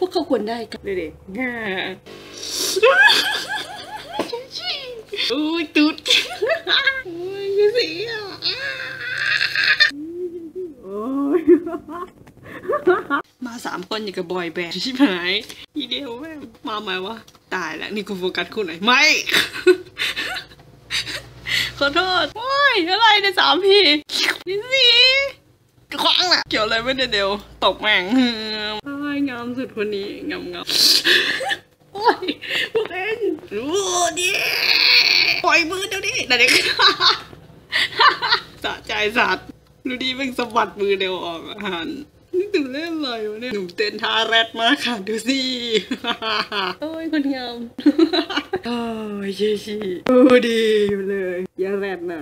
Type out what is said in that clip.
พวกเขาควรได้กันเด็กๆง่าอุ้ยตุ๊ดอุ้ยคือสีอะโอ้ยมาสามคนอย่างกับบอยแบนด์ใช่ไหมอีเดียวแม่งมาไหมวะตายแล้วนี่กูโฟกัสคู่ไหนไม่ ขอโทษ โอ้ย อะไรในยสามพี่นี่สิขวางแหละเกี่ยวอะไรไม่ได้เดียวตกแม่ง โอ้ยงามสุดคนนี้งามงามโอ้ยพวกเองรู้ดิปล่อยมือเดี๋ยวนี้นั่นเองสะใจสัตว์ดูดีเป็นสะบัดมือเดียวออกอาหารนี่ตื่นเล่นอะไรวะเนี่ยหนุ่มเต้นท่าแรดมากค่ะ ดูสิโอ้ยคนงามโอ้ยเชี่ยๆดูดีอยู่เลย อย่าแรดนะ